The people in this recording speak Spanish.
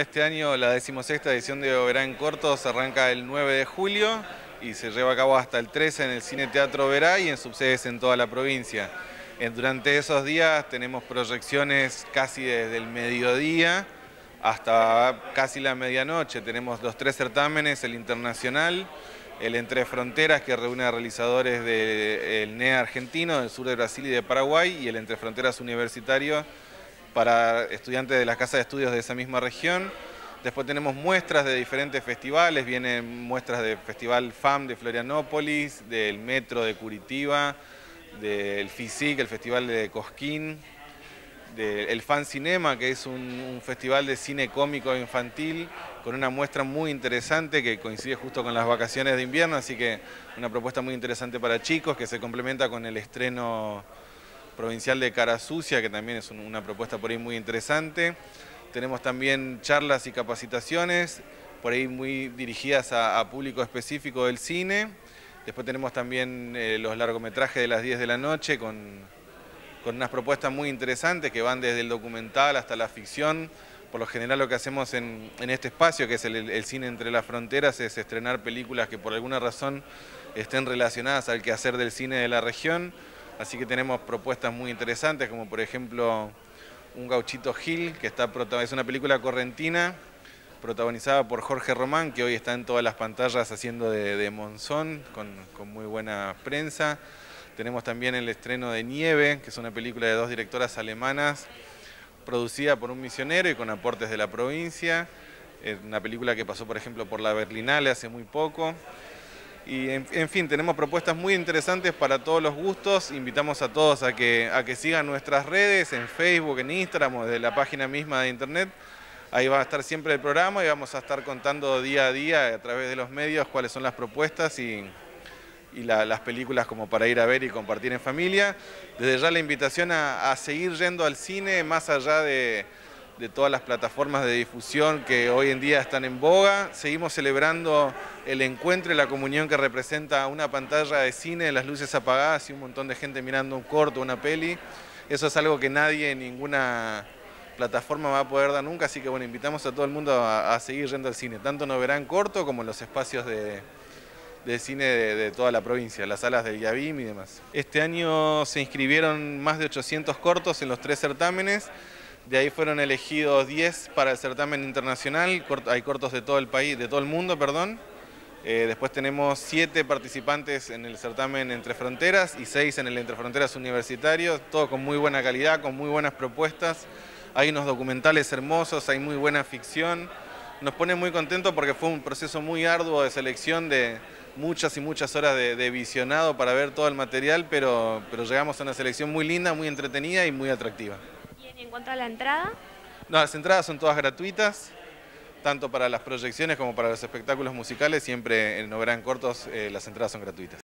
Este año la decimosexta edición de Oberá Cortos arranca el 9 de julio y se lleva a cabo hasta el 13 en el Cine Teatro Oberá y en subsedes en toda la provincia. Durante esos días tenemos proyecciones casi desde el mediodía hasta casi la medianoche. Tenemos los tres certámenes, el internacional, el Entre Fronteras que reúne a realizadores del NEA argentino, del sur de Brasil y de Paraguay y el Entre Fronteras universitario para estudiantes de las casas de estudios de esa misma región. Después tenemos muestras de diferentes festivales, vienen muestras del Festival FAM de Florianópolis, del Metro de Curitiba, del FISIC, el Festival de Cosquín, del Fan Cinema, que es un, festival de cine cómico infantil, con una muestra muy interesante que coincide justo con las vacaciones de invierno, así que una propuesta muy interesante para chicos que se complementa con el estreno provincial de Cara Sucia, que también es una propuesta por ahí muy interesante. Tenemos también charlas y capacitaciones, por ahí muy dirigidas a, público específico del cine. Después tenemos también eh, los largometrajes de las 10 de la noche con, con unas propuestas muy interesantes que van desde el documental hasta la ficción. Por lo general lo que hacemos en, este espacio, que es el, cine entre las fronteras, es estrenar películas que por alguna razón estén relacionadas al quehacer del cine de la región. Así que tenemos propuestas muy interesantes, como por ejemplo Un gauchito Gil, que está, es una película correntina, protagonizada por Jorge Román, que hoy está en todas las pantallas haciendo de, Monzón, con, muy buena prensa. Tenemos también el estreno de Nieve, que es una película de dos directoras alemanas, producida por un misionero y con aportes de la provincia. Es una película que pasó, por ejemplo, por la Berlinale hace muy poco. Y en, fin, tenemos propuestas muy interesantes para todos los gustos. Invitamos a todos a que, a que sigan nuestras redes en Facebook, en Instagram o desde la página misma de internet. Ahí va a estar siempre el programa y vamos a estar contando día a día a través de los medios cuáles son las propuestas y, las películas como para ir a ver y compartir en familia. Desde ya la invitación a seguir yendo al cine más allá de, de todas las plataformas de difusión que hoy en día están en boga. Seguimos celebrando el encuentro y la comunión que representa una pantalla de cine, las luces apagadas y un montón de gente mirando un corto, una peli. Eso es algo que nadie en ninguna plataforma va a poder dar nunca, así que bueno, invitamos a todo el mundo a, seguir yendo al cine, tanto no verán corto como en los espacios de, cine de, de, toda la provincia, las salas del Yavim y demás. Este año se inscribieron más de 800 cortos en los tres certámenes, de ahí fueron elegidos 10 para el certamen internacional, hay cortos de todo el país, de todo el mundo, perdón. Eh, después tenemos 7 participantes en el certamen Entre Fronteras y 6 en el Entre Fronteras Universitario, todo con muy buena calidad, con muy buenas propuestas. Hay unos documentales hermosos, hay muy buena ficción. Nos pone muy contentos porque fue un proceso muy arduo de selección de muchas y muchas horas de, visionado para ver todo el material, pero, pero llegamos a una selección muy linda, muy entretenida y muy atractiva. ¿En cuanto a la entrada? No, las entradas son todas gratuitas, tanto para las proyecciones como para los espectáculos musicales, siempre en Oberán Cortos eh, las entradas son gratuitas.